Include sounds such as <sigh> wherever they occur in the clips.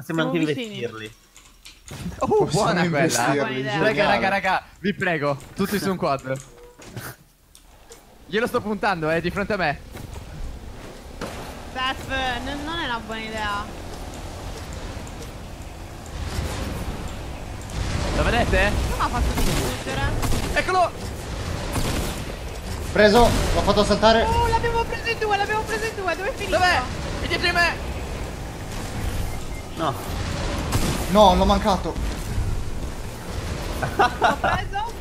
Possiamo Siamo anche vicini. investirli. Oh, Possiamo buona quella. investirli, Buona idea. Raga, raga, raga, vi prego, tutti su un quad. Glielo sto puntando, eh, di fronte a me. N- non è una buona idea. Lo vedete? Come ha fatto di distruggere? Eccolo! Preso, l'ho fatto saltare. Oh, l'abbiamo preso in due, l'abbiamo preso in due. Dove è finito? Dov'è? È dietro di me! No. No, l'ho mancato. L'ho preso?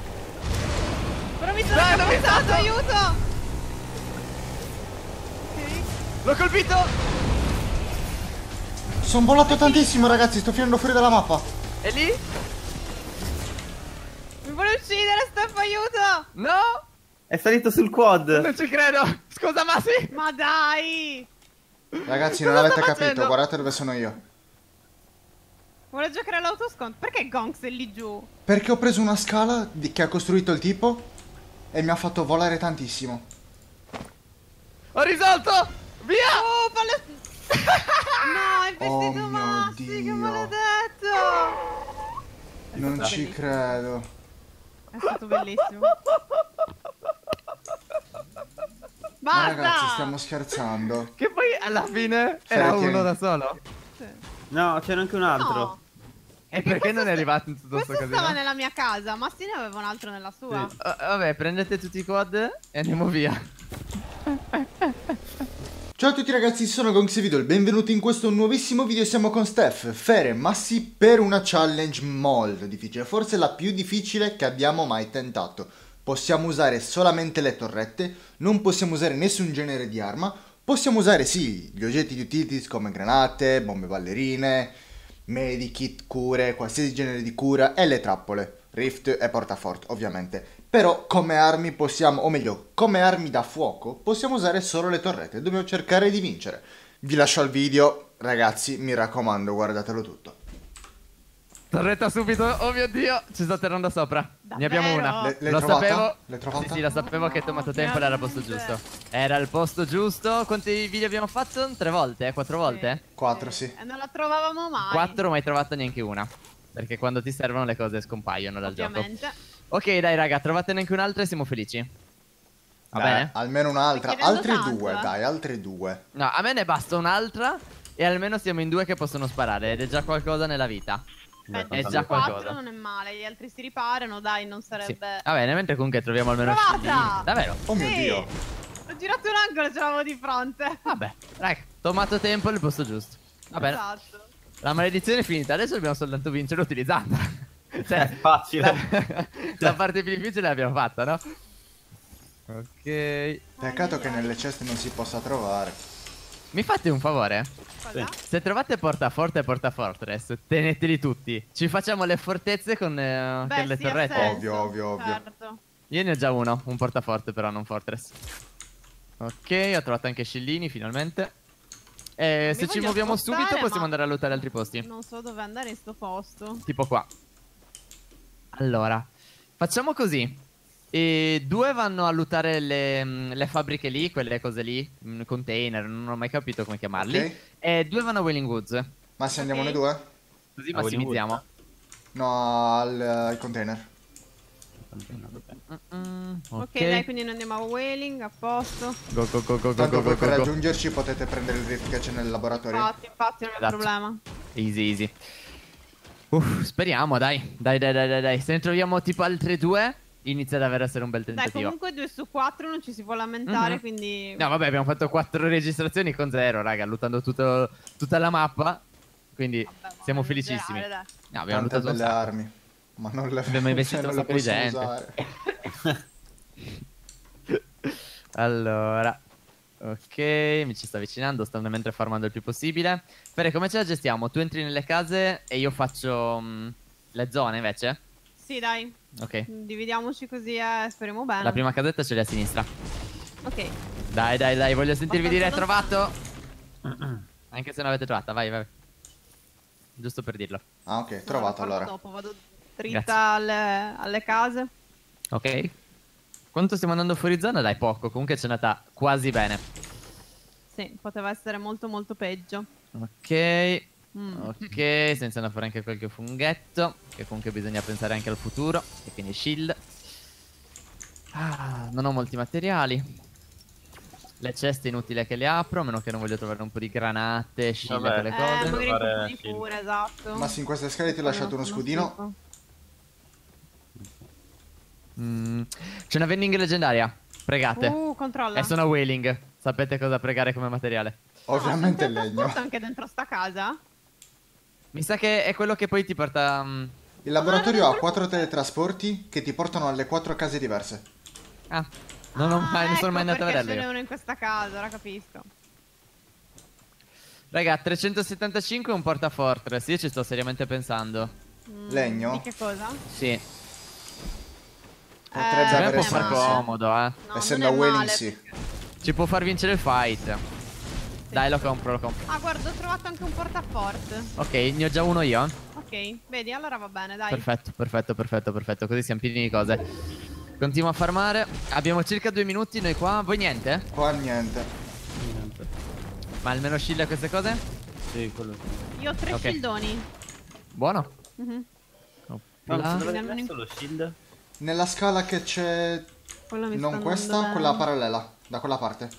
Però mi sono visto! aiuto! Ok. L'ho colpito! Sono volato tantissimo, ragazzi. Sto finendo fuori dalla mappa. E lì? Mi vuole uccidere, Steph, aiuto! No! È salito sul quad. Non ci credo! Scusa, Masi! Ma dai! Ragazzi, non avete capito. Guardate dove sono io. Vuole giocare all'autoscont? Perché Gonx è lì giù? Perché ho preso una scala di- che ha costruito il tipo e mi ha fatto volare tantissimo. Ho risolto! Via! Oh, palle... <laughs> no, è Oh investito mio Massi, che maledetto! Non ci bellissimo. credo. È stato bellissimo. Ma Basta! ragazzi, stiamo scherzando. Che poi alla fine era Perché? uno da solo. Sì. No, c'era anche un altro. No, E perché non è arrivato in tutto questo sto stava casino? nella mia casa, Massi ne aveva un altro nella sua. Sì. Uh, vabbè, prendete tutti i quad e andiamo via. Ciao a tutti ragazzi, sono Gonxividol, benvenuti in questo nuovissimo video, siamo con Steph, Fere e Massi per una challenge molto difficile, forse la più difficile che abbiamo mai tentato. Possiamo usare solamente le torrette, non possiamo usare nessun genere di arma, possiamo usare sì gli oggetti di utilities come granate, bombe ballerine, medikit, cure, qualsiasi genere di cura e le trappole, rift e portaforte ovviamente. Però come armi possiamo, o meglio, come armi da fuoco possiamo usare solo le torrette, dobbiamo cercare di vincere. Vi lascio al video, ragazzi, mi raccomando, guardatelo tutto. Torretta subito, oh mio dio, ci sto atterrando sopra. Ne abbiamo una. Davvero? Le- l'hai lo trovata? sapevo. Trovata? Sì, sì, lo sapevo che è tomato tempo ed era al posto giusto. Era al posto giusto. Quanti video abbiamo fatto? Tre volte? eh? Quattro volte? Quattro, sì. E non la trovavamo mai. Quattro, mai trovato neanche una. Perché quando ti servono le cose scompaiono dal gioco. Ovviamente. Ok, dai, raga, trovatene anche un'altra e siamo felici. Va Dai, bene? Almeno un'altra, altre tanto, due, eh? dai, altre due. No, a me ne basta un'altra. E almeno siamo in due che possono sparare. Ed è già qualcosa nella vita. Beh, È già qualcosa. non è male, gli altri si riparano, dai, non Sì. sarebbe... Va bene, mentre comunque troviamo almeno Trovata! Davvero? Oh mio Sì. Dio. Ho girato un angolo e ce l'avevo di fronte. Vabbè, raga, tomato tempo al posto giusto. Va bene. Esatto. La maledizione è finita, adesso dobbiamo soltanto vincere utilizzandola. <laughs> È cioè, facile. la, <laughs> la parte più difficile l'abbiamo fatta, no? Ok. Peccato che nelle ceste non si possa trovare. Mi fate un favore? Cosa? Se trovate portaforte e portafortress, teneteli tutti. Ci facciamo le fortezze con, eh, Beh, con le sì, torrette. senso, Ovvio, ovvio, ovvio. Certo. Io ne ho già uno, un portaforte però, non fortress. Ok, ho trovato anche scellini finalmente. E Mi se ci muoviamo spostare, subito possiamo andare a lottare altri posti. Non so dove andare in sto posto. Tipo qua. Allora, facciamo così. E due vanno a lootare le, mm, le fabbriche lì, quelle cose lì, mm, container, non ho mai capito come chiamarli. Ok. E due vanno a Wailing Woods. Ma se andiamo Ok. noi due? Così A massimizziamo. No, al, al container. Mm, Ok, ok, dai, quindi noi andiamo a Wailing, a posto. Go go go go go Tanto go voi go per go. raggiungerci potete prendere il rift che c'è nel laboratorio. Infatti, infatti, non è Esatto. problema. Easy easy. Uff, speriamo, dai. Dai, dai, dai, dai, dai. Se ne troviamo tipo altre due, inizia ad avere essere un bel Dai, tentativo. comunque 2 su 4 non ci si può lamentare, Mhm. quindi... No, vabbè, abbiamo fatto quattro registrazioni con zero, raga, lootando tutto- tutta la mappa. Quindi Vabbè, siamo felicissimi. esagerare, No, abbiamo Tante belle sacco. armi. Ma non le, Abbiamo <laughs> investito cioè, un le sacco di gente. <laughs> Allora, ok, mi ci sta avvicinando, sto mentre farmando il più possibile. Fere, come ce la gestiamo? Tu entri nelle case e io faccio mm, le zone invece? Sì, dai, Ok. dividiamoci così e speriamo bene. La prima casetta ce l'hai a sinistra. Ok. Dai, dai, dai, voglio sentirvi dire trovato. Anche se non avete trovata, vai, vai. Giusto per dirlo. Ah, ok, No, trovato farò allora. Dopo vado dritta alle, alle case. Ok. Quanto stiamo andando fuori zona? Dai, poco. Comunque c'è andata quasi bene. Sì, poteva essere molto molto peggio. Ok. Mm. Ok, sta iniziando a fare anche qualche funghetto. Che comunque bisogna pensare anche al futuro. E quindi shield. Ah, non ho molti materiali. Le ceste inutile che le apro, a meno che non voglio trovare un po' di granate, shield Vabbè. e quelle Eh, cose. magari Fare shield. pure, esatto. Ma se in queste scale ti ho lasciato uno scudino. Mm, C'è una vending leggendaria. Pregate. Uh, controlla. E sono whaling. Sapete cosa pregare come materiale? Ovviamente Ah, legno. <laughs> anche dentro sta casa? Mi sa che è quello che poi ti porta. mm, Il laboratorio ha quattro teletrasporti che ti portano alle quattro case diverse. Ah, non, ho mai, non sono mai andato a perché vederlo. ce n'è uno in questa casa, ora capisco. Raga, 375 è un portafortress. Io ci sto seriamente pensando. Mm, Legno? Di che cosa? Sì. Potrebbe Eh, Secondo me avere può far comodo, eh. No, Essendo Whaling, male, sì. perché- Ci può far vincere il fight. Dai, lo compro, lo compro. Ah, guarda, ho trovato anche un portaforte. Ok, ne ho già uno io. Ok, vedi, allora va bene, dai. Perfetto, perfetto, perfetto, perfetto. Così siamo pieni di cose. Continuo a farmare. Abbiamo circa due minuti noi qua. Voi niente? Qua niente. Niente. Ma almeno shield queste cose? Sì, quello sì. Io ho tre Ok. shieldoni. Buono. Mhm. No, Là. dove hai messo lo shield? Nella scala che c'è... Non questa, bene. quella parallela. Da quella parte.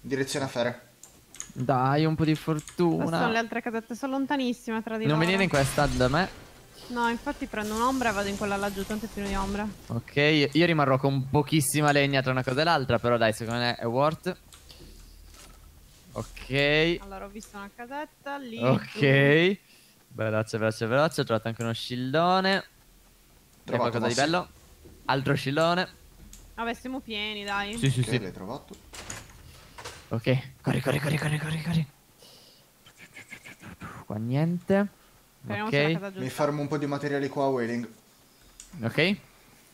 Direzione a Fere. Dai, un po' di Queste sono le fortuna. altre casette, sono lontanissime tra di Non loro. venire in questa da me. No, infatti prendo un'ombra e vado in quella laggiù, tanto è pieno di ombra. Ok, io rimarrò con pochissima legna tra una cosa e l'altra, però dai, secondo me è worth. Ok. Allora, ho visto una casetta lì. Ok. Veloce, veloce, veloce. Ho trovato anche uno scildone. C'è Trovato, qualcosa di bello? Altro scildone. Vabbè, siamo pieni, dai. Sì, sì, sì. l'hai trovato. Ok. Corri, corri, corri, corri, corri, corri. Qua niente. Ok. Mi fermo un po' di materiali qua a Whaling. Ok. Eh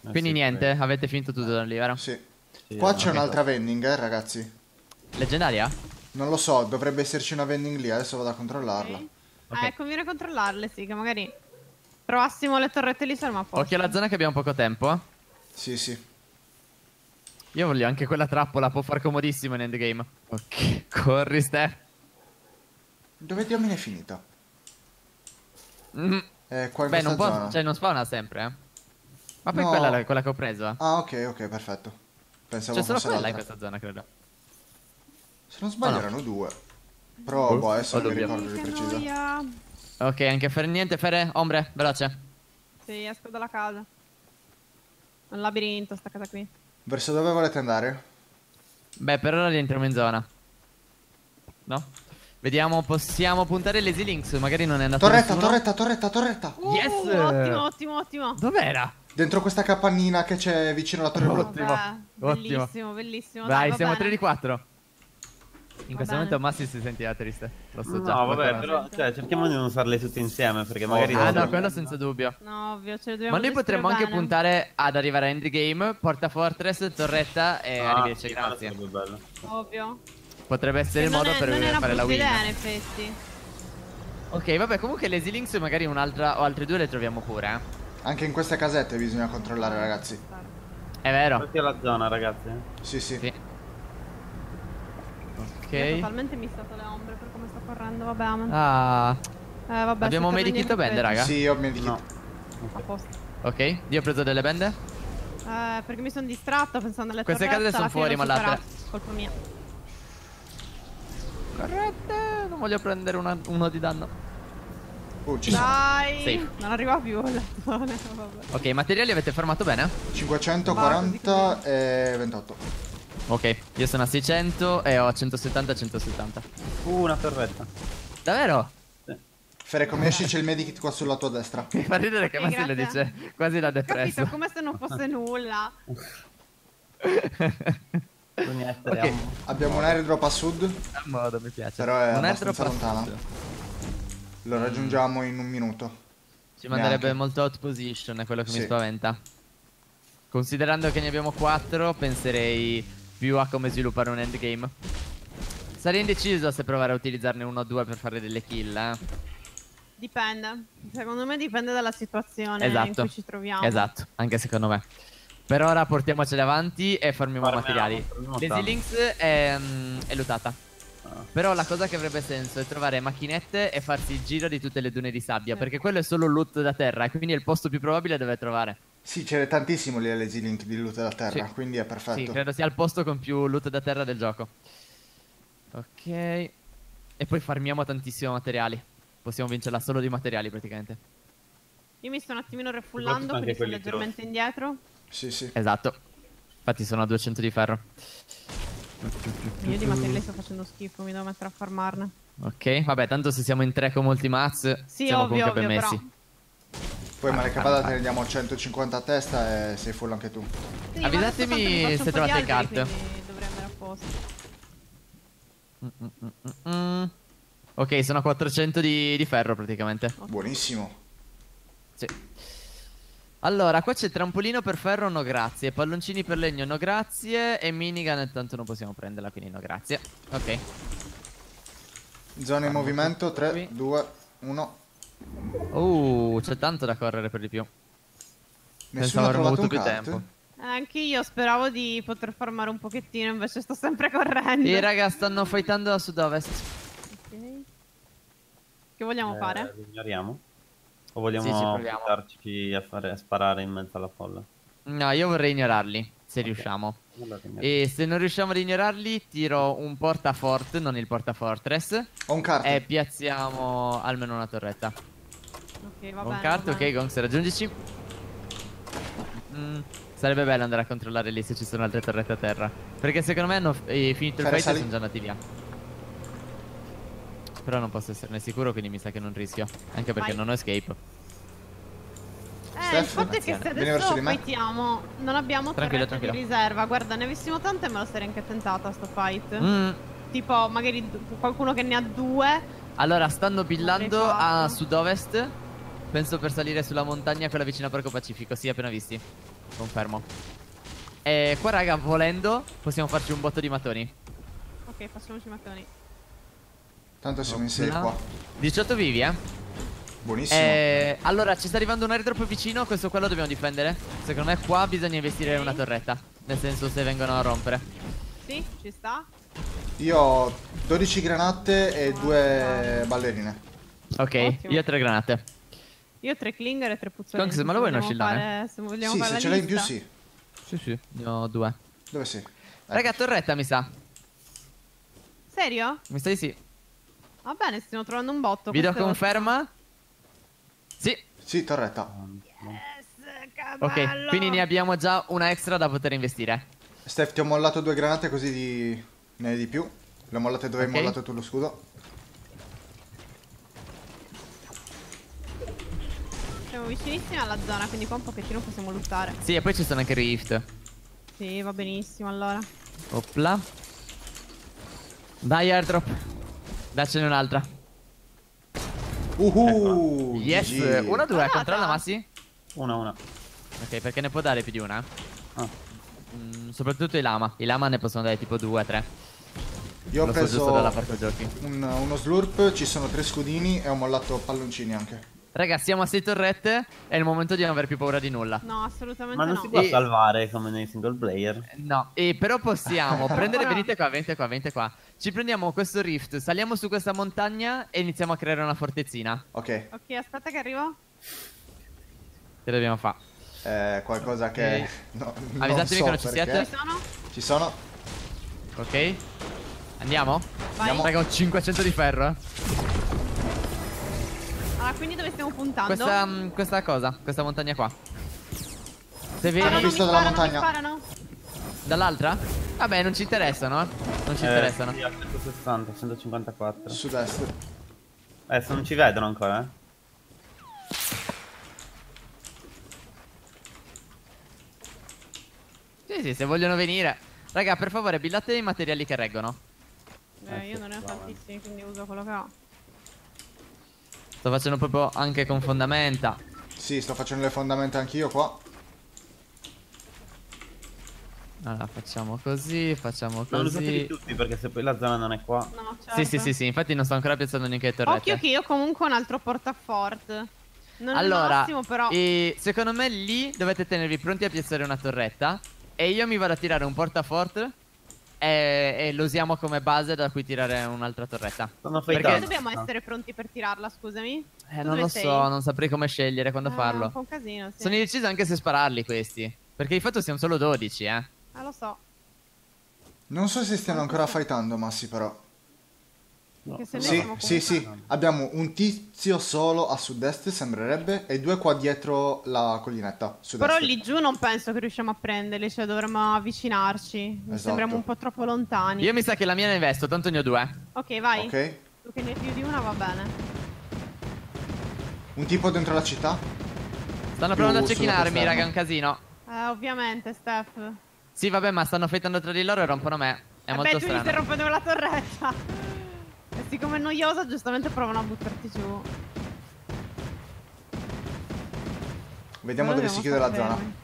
Quindi sì, niente, avete finito tutto da lì, vero? Sì. Sì, Qua c'è un'altra vending, eh, ragazzi. Leggendaria? Non lo so, dovrebbe esserci una vending lì, adesso vado a controllarla. Ok. Ok. Eh, conviene controllarle, sì, che magari trovassimo le torrette lì saremmo a posto. Occhio alla zona che abbiamo poco tempo. eh. Sì, sì. Io voglio anche quella trappola, può far comodissimo in endgame. Ok, corri, Steph. Dove diamine è finita? Mm. Eh, qua in Beh, non, può, cioè, non spawna sempre, eh. Ma poi No. quella quella che ho preso, eh. Ah, ok, ok, perfetto. Pensavo C'è solo fosse quella in questa zona, credo. Se non sbaglio Ah, no. erano due. Però, Oh, boh, adesso ho non mi dubbio. ricordo di Che preciso. noia. Ok, anche Fere niente, Fere, ombre, veloce. Sì, esco dalla casa. Un labirinto sta casa qui. Verso dove volete andare? Beh, per ora rientriamo in zona. No? Vediamo, possiamo puntare l'Easy Links, magari non è andato Torretta, nessuno. torretta, torretta, torretta! Uh, Yes! Ottimo, ottimo, ottimo. Dov'era? Dentro questa capannina che c'è vicino alla torre blu. Ottimo. Bellissimo, bellissimo. Vai, va siamo bene. 3 di 4. In questo momento Massi si sentiva triste. Lo so No, già. vabbè, però- cioè, cerchiamo di non farle tutte insieme perché magari... Ah, no, quello senza dubbio. No, ovvio, ce le dobbiamo Ma noi potremmo anche bene. puntare ad arrivare a endgame, porta fortress, torretta e Ah, arrivederci, sì, grazie. bello. Ovvio. Potrebbe essere il non modo è, per non fare la win. idea, in effetti. Ok, vabbè, comunque le Links magari un'altra o altre due le troviamo pure, eh. Anche in queste casette bisogna controllare, ragazzi. È vero. È la zona, ragazzi. Sì, sì. Sì. Ho Ok. totalmente missato le ombre per come sto correndo, vabbè. Ah, Eh, vabbè, abbiamo medikit bende, i raga? Sì, io mi dico. No. A posto. ok. Io ho preso delle bende. Eh, perché mi sono distratta pensando alle Queste torrette, case sono fuori, ma l'altra- Colpa mia. Corrette. Non voglio prendere una- uno di danno. Uh, ci. Dai! Safe. Non arriva più. Ok, materiali avete fermato bene? 540 e 28. Ok, io sono a 600 e ho 170-170. Uh, una torretta. Davvero? Fere, come esci c'è il medikit qua sulla tua destra. <laughs> Mi fa ridere che Ok, Massi le dice quasi l'ha depresso. Capito, come se non fosse nulla. Bisogna essere Ok. a- Abbiamo un airdrop a sud. A modo, mi piace. Però è Un abbastanza airdrop a lontana. sud. Lo raggiungiamo in un minuto. Ci manderebbe Neanche. molto out position, è quello che mi Sì. spaventa. Considerando che ne abbiamo 4, penserei più a come sviluppare un endgame. Sarei indeciso se provare a utilizzarne uno o due per fare delle kill, eh. Dipende. Secondo me dipende dalla situazione in Esatto. cui ci troviamo. Esatto, anche secondo me. Per ora portiamoceli avanti e farmiamo Farmiamo, materiali. tanto. Links è, mm, è lootata. Però la cosa che avrebbe senso è trovare macchinette e farsi il giro di tutte le dune di sabbia. Sì. Perché quello è solo loot da terra. E quindi è il posto più probabile dove trovare. Sì, c'era tantissimo lì alle Z-Link di loot da terra, Sì. quindi è perfetto. Sì, credo sia il posto con più loot da terra del gioco. Ok. E poi farmiamo tantissimo materiali. Possiamo vincerla solo di materiali praticamente. Io mi sto un attimino refullando, quindi sono leggermente indietro. Sì, sì. Esatto. Infatti sono a 200 di ferro. Io di materiali sto facendo schifo, mi devo mettere a farmarne. Ok, vabbè, tanto se siamo in tre con molti maz, Sì, siamo ovvio, comunque ben ovvio, messi. Poi Ah, Malekabada ah, te ne diamo 150 a testa e sei full anche tu. Sì, Avvisatemi tanto se trovate altri, carte. quindi Dovrei andare a posto. Mm, mm, mm, mm. Ok, sono a 400 di, di ferro praticamente. Buonissimo. Sì. Allora, qua c'è trampolino per ferro, no grazie. Palloncini per legno, no grazie. E minigun, intanto non possiamo prenderla, quindi no grazie. Ok. Zona in movimento, tutto 3, qui. 2, 1. Uh, c'è tanto da correre per di più. Nessuno ha avremmo avuto più cart? tempo. Anche io speravo di poter farmare un pochettino, invece sto sempre correndo. I raga stanno fightando a sud-ovest. Ok. Che vogliamo Eh, fare? li ignoriamo? O vogliamo Sì, ci proviamo. a, fare, a sparare in mezzo alla folla? No, io vorrei ignorarli, se Ok. riusciamo. Allora. E se non riusciamo ad ignorarli, tiro un portafort, non il portafortress. Ho un cart. E piazziamo almeno una torretta. Ok, va Con bene. va bene. ok, Gongs, raggiungici. Mm, sarebbe bello andare a controllare lì se ci sono altre torrette a terra. Perché secondo me hanno eh, finito il Fare fight e sono già andati via. Però non posso esserne sicuro, quindi mi sa che non rischio. Anche perché Vai. non ho escape. Eh, il fatto è che se adesso fightiamo, non abbiamo Tranquillo, torrette di tranquillo. riserva. Guarda, ne avessimo tante me lo sarei anche tentata sto fight. Mm, Tipo, magari qualcuno che ne ha bue. Allora, stanno billando L'avrei a sud-ovest. Penso per salire sulla montagna, quella vicino a Parco Pacifico. Sì, appena visti. Confermo. E qua, raga, volendo, possiamo farci un botto di mattoni. Ok, facciamoci i mattoni. Tanto siamo in 6 Là. qua. 18 vivi, eh. Buonissimo. Eh, allora, ci sta arrivando un airdrop vicino. Questo qua lo dobbiamo difendere. Secondo me, qua bisogna investire Ok. una torretta. Nel senso, se vengono a rompere. Sì, ci sta. Io ho 12 granate e 2 ballerine. Ok, Ottimo. io ho tre granate. Io ho tre clinger e tre puzzolini. Conks, ma lo vuoi oscillare? fare- Se vogliamo Sì, fare se ce l'hai in più sì. Sì, sì. Ne ho due. Dove sei? Raga, torretta, mi sa. Serio? Mi sa di sì. Va bene, stiamo trovando un botto. Vi do questo è conferma? Sì. Sì, torretta. Yes, cavallo. Ok, quindi ne abbiamo già una extra da poter investire. Steph, ti ho mollato due granate così di... ne hai di più. Le ho mollate dove Ok. hai mollato tu lo scudo. Siamo vicinissimi alla zona, quindi qua un pochettino possiamo lottare. Sì, e poi ci sono anche rift. Sì, va benissimo allora. Opla. Dai, airdrop. Daccene un'altra. Uhu! Yes. GG. Una, due, Parata. controlla, Massi. Una, una. Ok, perché ne può dare più di una? Ah. Mm, soprattutto i lama. I lama ne possono dare tipo due, tre. Io ho Lo so preso dalla parte giochi. un- uno slurp, ci sono tre scudini e ho mollato palloncini anche. Raga, siamo a 6 torrette. È il momento di non avere più paura di nulla. No, assolutamente Ma non no. si può E- salvare come nei single player. No, e però possiamo <laughs> prendere. Venite qua, venite qua, venite qua. Ci prendiamo questo rift, saliamo su questa montagna e iniziamo a creare una fortezzina. Ok, Ok, aspetta che arrivo. Che dobbiamo fare? è qualcosa che... Ok. <laughs> no, non Avvisatemi so che non ci siete. Ci sono? Ci sono? Ok. Andiamo? Vai. Andiamo. Raga, ho 500 di ferro. eh. Allora, quindi dove stiamo puntando? Questa, mm, questa cosa, questa montagna qua. Se vedi Sparano, visto dalla mi montagna. sparano. Dall'altra? Vabbè, non ci interessano, eh. Non ci Eh, interessano. sì, a 160, 154. Sud-est. Eh, se non ci vedono ancora, eh. Sì, sì, se vogliono venire. Raga, per favore, billate i materiali che reggono. Eh, io non ne ho tantissimi, quindi uso quello che ho. Sto facendo proprio anche con fondamenta. Sì, sto facendo le fondamenta anch'io qua. Allora, facciamo così, facciamo Non usateli così. tutti perché se poi la zona non è qua. No, certo. Sì, sì, sì, sì, infatti non sto ancora piazzando neanche le torrette. Occhio che io comunque ho un altro portafort. Non è il Allora, massimo, però. e secondo me lì dovete tenervi pronti a piazzare una torretta. E io mi vado a tirare un portafort. e, e lo usiamo come base da cui tirare un'altra torretta. Sono Perché- fightato. dobbiamo essere pronti per tirarla, scusami? Eh, Tu non lo sei? so, non saprei come scegliere quando Ah, un farlo. po' un casino, sì. Sono indeciso anche se spararli questi. Perché di fatto siamo solo 12, eh. Ah, lo so. Non so se stiano ancora fightando, Massi, però. No. Sì, sì, sì. Abbiamo un tizio solo a sud-est, sembrerebbe, e due qua dietro la collinetta. Però lì giù non penso che riusciamo a prenderli, cioè dovremmo avvicinarci. Mi Esatto. sembriamo un po' troppo lontani. Io mi sa che la mia ne investo, tanto ne ho due. Ok, vai. Ok. Tu che ne hai più di una va bene. Un tipo dentro la città? Stanno provando a cecchinarmi, raga, è un casino. Eh, ovviamente, Steph. Sì, vabbè, ma stanno fightando tra di loro e rompono me. È Vabbè, molto tu gli stai strano. rompendo la torretta. <laughs> E siccome è noiosa, giustamente provano a buttarti giù. Vediamo Però dove si chiude la star zona. fermi.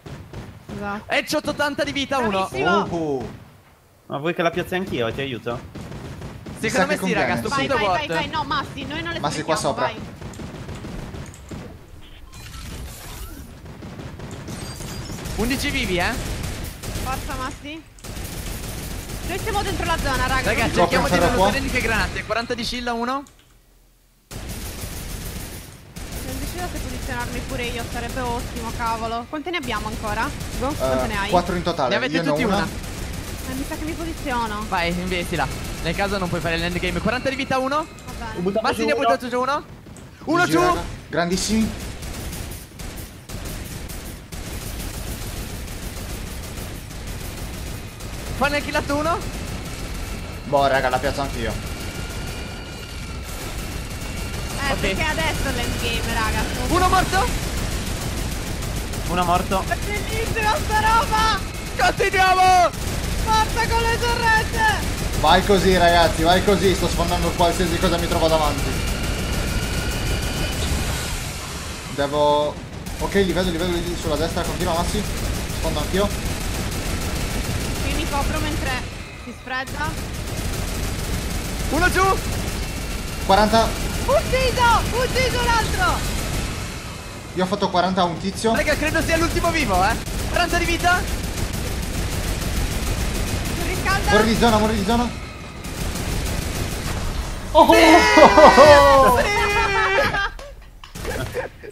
Esatto. E c'ho 80 di vita uno. Bravissimo. Oh, Ma vuoi che la piazzi anch'io? Ti aiuto? Mi Secondo me sì, raga, sto. Vai, punto vai, vai, bot. vai. No, Massi, noi non le Massi, qua sopra. vai. 11 vivi, eh. Forza, Massi. Noi siamo dentro la zona, raga. Ragazzi, non- cerchiamo di non usare che granate. 40 di shield a uno. Se decidete posizionarmi pure io, sarebbe ottimo, cavolo. Quante ne abbiamo ancora? Gonz, quante ne eh, hai? quattro in totale. Ne avete Io tutti una. una. Eh, mi sa che mi posiziono. Vai, investila. Nel caso non puoi fare l'endgame. 40 di vita uno. Va bene. ne ha buttato giù uno. Uno giù. raga. Grandissimi. Poi ne ha killato uno. Boh, raga, la piazzo anch'io. Eh, Ok. perché adesso è l'endgame, raga. Uno morto. Uno morto. È bellissima sta roba! Continuiamo. Forza con le torrette! Vai così, ragazzi, vai così. Sto sfondando qualsiasi cosa mi trovo davanti. Devo... Ok, li vedo, li vedo lì sulla destra. Continua, Massi. Sfondo anch'io. Copro mentre si sfredda. Uno giù. 40. Ucciso! Ucciso l'altro! Io ho fatto 40 a un tizio. Raga, credo sia l'ultimo vivo, eh. 40 di vita. Riscalda? Muori di zona, muori di zona. Oh!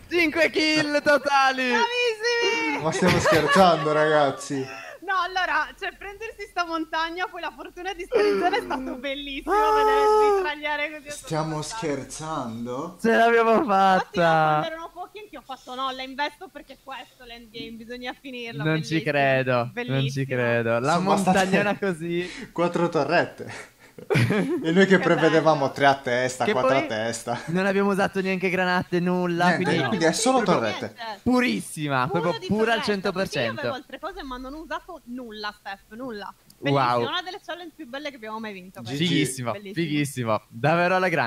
5 <laughs> kill totali. Bravissimi! Ma stiamo scherzando, ragazzi. Allora, cioè prendersi sta montagna, poi la fortuna di stare in zona è stato bellissimo vedere mitragliare così. Stiamo scherzando? Ce l'abbiamo Infatti, quando fatta. erano pochi anche ho fatto no, la investo perché questo l'endgame, bisogna finirla. Non ci bellissimo. credo. Non ci Bellissimo. credo. La Sono montagnona così. <laughs> Quattro torrette. <laughs> e noi che Che prevedevamo bello. tre a testa, Che quattro a testa. Non abbiamo usato neanche granate, nulla. Niente, quindi quindi è solo torrette. purissima. Puro proprio pura al torretta, perché Io 100%. avevo altre cose ma non ho usato nulla, Steph, nulla. Wow. Bellissima, una delle challenge più belle che abbiamo mai vinto. Bellissimo. fighissimo. Davvero alla grande.